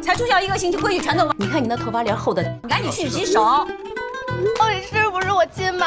才住校一个星期，规矩全都忘。你看你那头发帘厚的，赶紧去洗手。到底是不是我亲妈？